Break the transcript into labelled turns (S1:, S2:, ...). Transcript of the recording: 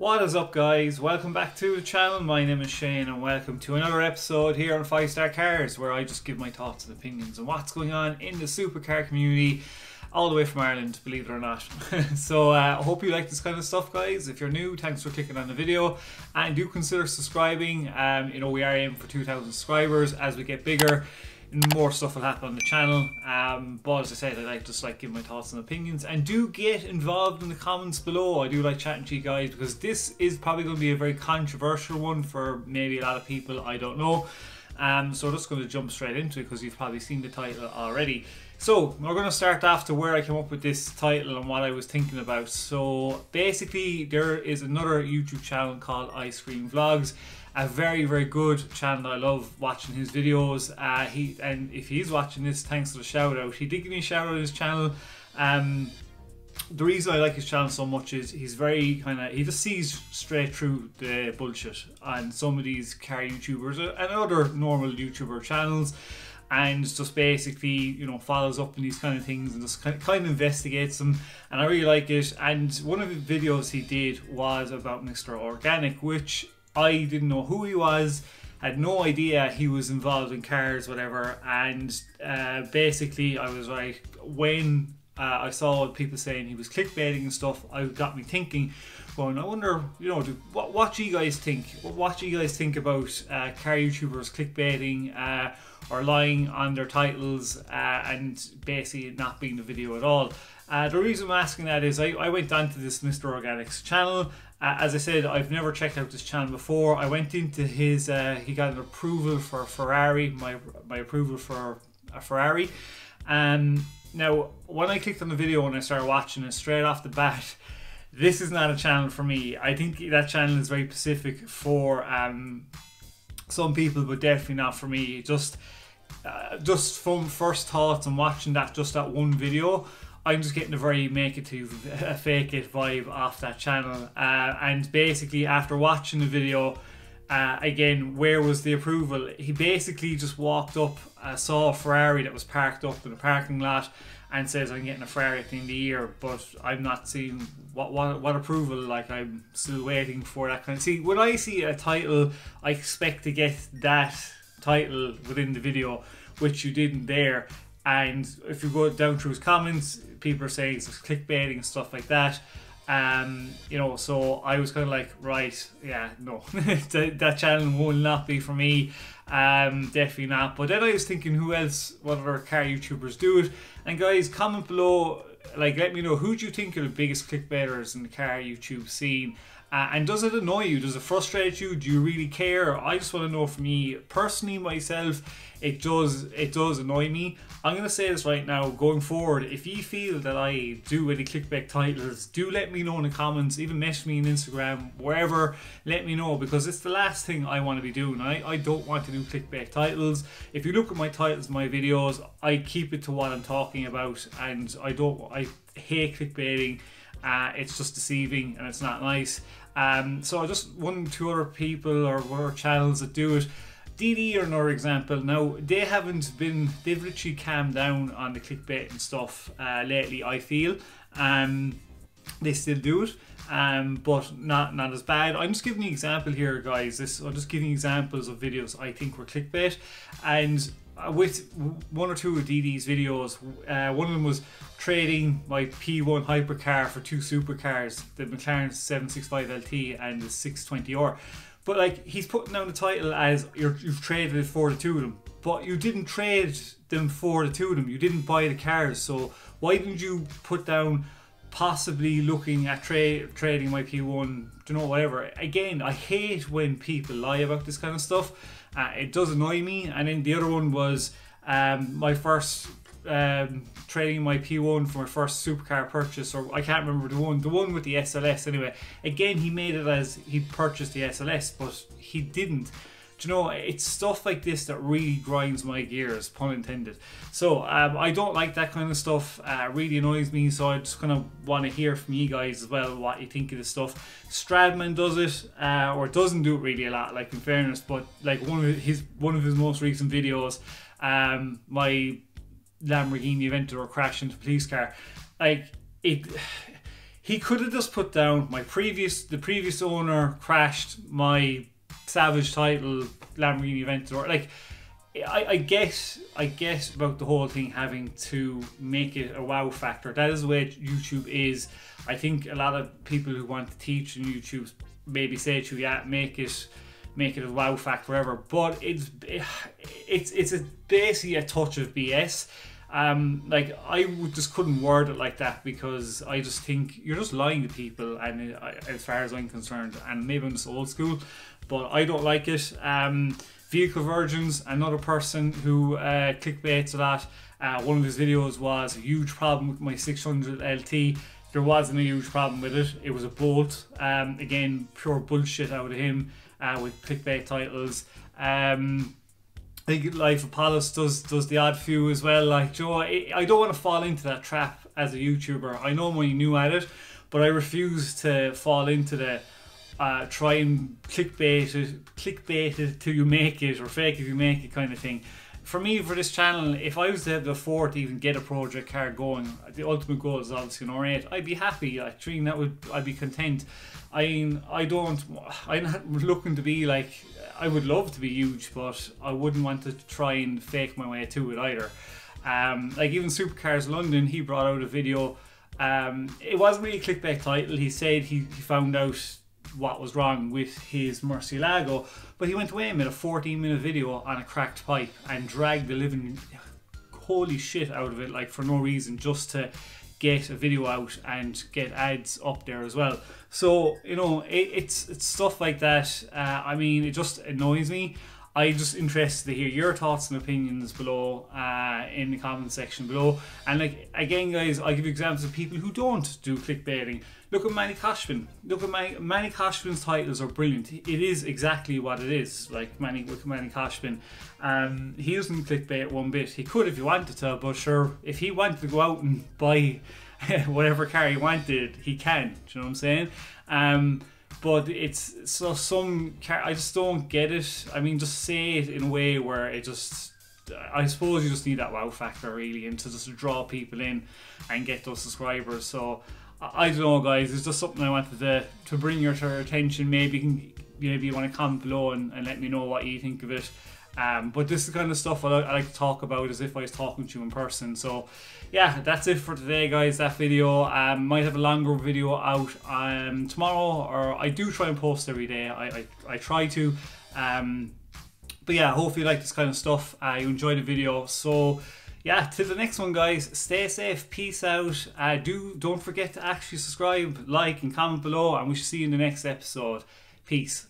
S1: What is up guys? Welcome back to the channel. My name is Shane and welcome to another episode here on 5 Star Cars where I just give my thoughts and opinions on what's going on in the supercar community all the way from Ireland, believe it or not. so uh, I hope you like this kind of stuff guys. If you're new, thanks for clicking on the video and do consider subscribing. Um, you know, we are aiming for 2,000 subscribers as we get bigger more stuff will happen on the channel. Um, but as I said, I like just like give my thoughts and opinions, and do get involved in the comments below. I do like chatting to you guys because this is probably going to be a very controversial one for maybe a lot of people. I don't know. Um, so I'm just going to jump straight into it because you've probably seen the title already. So we're going to start off to where I came up with this title and what I was thinking about. So basically, there is another YouTube channel called Ice Cream Vlogs a very very good channel. I love watching his videos. Uh, he and if he's watching this, thanks for the shout out. He did give me a shout out on his channel. Um, the reason I like his channel so much is he's very kind of he just sees straight through the bullshit on some of these car YouTubers and other normal YouTuber channels and just basically you know follows up on these kind of things and just kind of, investigates them and I really like it and one of the videos he did was about Mr. Organik which I didn't know who he was, had no idea he was involved in cars, whatever. And uh, basically, I was like, when uh, I saw people saying he was clickbaiting and stuff, I got me thinking. I wonder, you know, do, what what do you guys think? What do you guys think about uh, car YouTubers clickbaiting uh, or lying on their titles uh, and basically not being the video at all? Uh, the reason I'm asking that is I, I went onto this Mr. Organik's channel uh, as I said, I've never checked out this channel before. I went into his, uh, he got an approval for Ferrari, my my approval for a Ferrari. Um, now, when I clicked on the video and I started watching it straight off the bat, this is not a channel for me. I think that channel is very specific for um, some people, but definitely not for me. Just, uh, just from first thoughts and watching that, just that one video, I'm just getting a very make it to fake it vibe off that channel. Uh, and basically, after watching the video, uh, again, where was the approval? He basically just walked up, uh, saw a Ferrari that was parked up in a parking lot, and says, "I'm getting a Ferrari at the end of the year," but I'm not seeing what what what approval. Like I'm still waiting for that kind of. See, when I see a title, I expect to get that title within the video, which you didn't there. And if you go down through his comments, people are saying it's clickbaiting and stuff like that. Um, you know, so I was kind of like, right, yeah, no, that, channel will not be for me. Um, definitely not. But then I was thinking, who else? What other car YouTubers do it? And guys, comment below. Like, let me know who do you think are the biggest clickbaiters in the car YouTube scene. Uh, and does it annoy you? Does it frustrate you? Do you really care? I just want to know for me personally, myself, it does it does annoy me. I'm gonna say this right now, going forward, if you feel that I do any clickbait titles, do let me know in the comments, even message me on Instagram, wherever, let me know because it's the last thing I want to be doing. I, I don't want to do clickbait titles. If you look at my titles, my videos, I keep it to what I'm talking about and I don't I hate clickbaiting. Uh, it's just deceiving and it's not nice. Um, so just one, two other people or other channels that do it. DD are another example. Now they haven't been, they've literally calmed down on the clickbait and stuff uh, lately. I feel, um, they still do it, um, but not not as bad. I'm just giving an example here, guys. This I'm just giving examples of videos I think were clickbait, and with one or two of DD's videos, uh, one of them was trading my P1 hypercar for two supercars, the McLaren 765 LT and the 620R. But like he's putting down the title as you have traded it for the two of them, but you didn't trade them for the two of them. You didn't buy the cars, so why didn't you put down possibly looking at tra- trading my P1? You know, whatever. Again, I hate when people lie about this kind of stuff. Uh, it does annoy me. And then the other one was um, my first um, trading my P1 for my first supercar purchase, or I can't remember the one, the one with the SLS anyway. Again, he made it as he purchased the SLS, but he didn't. Do you know, it's stuff like this that really grinds my gears, pun intended. So um, I don't like that kind of stuff. Uh, really annoys me. So I just kind of want to hear from you guys as well what you think of this stuff. Stradman does it, uh, or doesn't do it really a lot. Like in fairness, but like one of his one of his most recent videos, um, my Lamborghini Aventador crashed into a police car. Like it he could have just put down my previous the previous owner crashed my Savage title Lamborghini Aventador. Like I, I get I guess about the whole thing having to make it a wow factor. That is the way YouTube is. I think a lot of people who want to teach on YouTube maybe say to you, yeah, make it make it a wow factor whatever. But it's it's it's a, basically a touch of BS. Um, like I would just couldn't word it like that because I just think you're just lying to people, and uh, as far as I'm concerned, and maybe I'm just old school, but I don't like it. Um, Vehicle Virgins, another person who uh, a lot. Uh, one of his videos was a huge problem with my 600 LT. There wasn't a huge problem with it. It was a bolt. Um, again, pure bullshit out of him uh, with clickbait titles. Um, I think Life of Palos does does the odd few as well. Like Joe, I, I don't want to fall into that trap as a YouTuber. I know I'm only new at it, but I refuse to fall into the uh, try and clickbait it, clickbait it till you make it, or fake if you make it kind of thing. For me, for this channel, if I was to have the afford to even get a project car going, the ultimate goal is obviously an R8. I'd be happy. Like, treating that would, I'd be content. I mean, I don't, I'm not looking to be like, I would love to be huge, but I wouldn't want to try and fake my way to it either. Um, like even Supercars London, he brought out a video. Um, it wasn't really a clickbait title. He said he, he found out what was wrong with his Murcielago, but he went away and made a 14 minute video on a cracked pipe and dragged the living holy shit out of it, like for no reason, just to get a video out and get ads up there as well. So you know, it, it's it's stuff like that. Uh, I mean, it just annoys me. I'm just interested to hear your thoughts and opinions below uh, in the comment section below. And like again, guys, I'll give you examples of people who don't do clickbaiting. Look at Manny Khoshbin. Look at Manny, Manny Khoshbin's titles are brilliant. It is exactly what it is. Like Manny, look at Manny Khoshbin. Um, he doesn't clickbait one bit. He could if he wanted to, but sure, if he wanted to go out and buy whatever car he wanted, he can. Do you know what I'm saying? Um, but it's so some. I just don't get it. I mean, just say it in a way where it just. I suppose you just need that wow factor really, and to just draw people in and get those subscribers. So I, don't know, guys. It's just something I wanted to to bring your attention. Maybe you can, maybe you want to comment below and, and let me know what you think of it. Um, but this is the kind of stuff I, I like to talk about as if I was talking to you in person. So, yeah, that's it for today, guys. That video um, might have a longer video out um, tomorrow, or I do try and post every day. I I, I try to. Um, but yeah, hopefully you like this kind of stuff. Uh, you enjoyed the video. So yeah, till the next one, guys. Stay safe. Peace out. Uh, do don't forget to actually subscribe, like, and comment below, and we shall see you in the next episode. Peace.